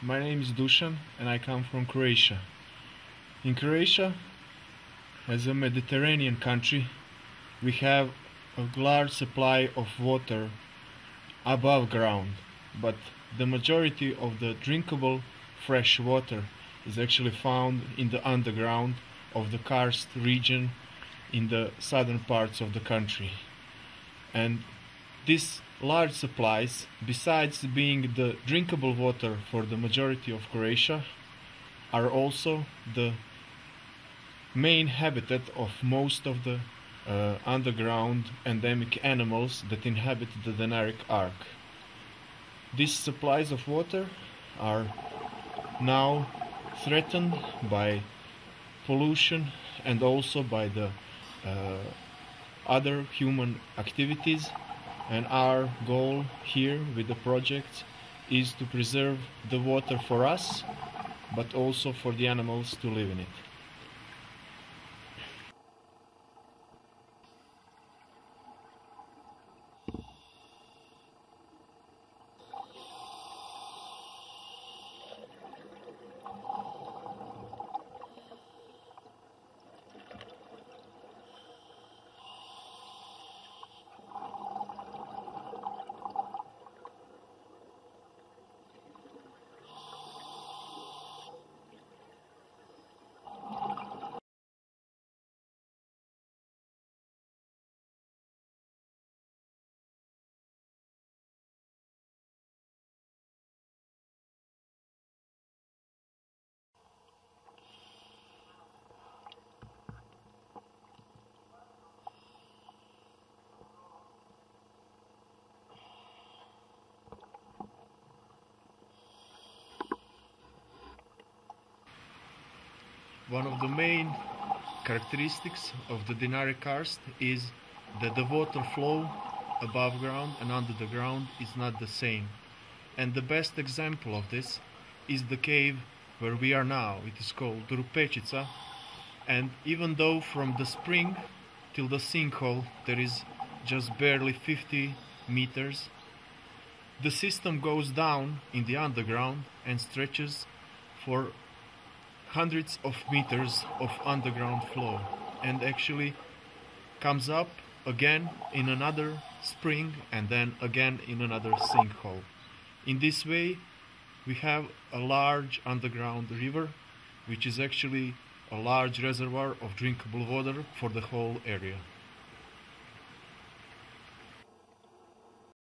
My name is Dusan and I come from Croatia. In Croatia, as a Mediterranean country, we have a large supply of water above ground, but the majority of the drinkable fresh water is actually found in the underground of the karst region in the southern parts of the country. And these large supplies, besides being the drinkable water for the majority of Croatia, are also the main habitat of most of the uh, underground endemic animals that inhabit the Dinaric Arc. These supplies of water are now threatened by pollution and also by the uh, other human activities and our goal here with the project is to preserve the water for us but also for the animals to live in it. One of the main characteristics of the Dinaric karst is that the water flow above ground and under the ground is not the same. And the best example of this is the cave where we are now. It is called Rupečica. And even though from the spring till the sinkhole there is just barely 50 meters, the system goes down in the underground and stretches for hundreds of meters of underground flow and actually comes up again in another spring and then again in another sinkhole. In this way we have a large underground river which is actually a large reservoir of drinkable water for the whole area.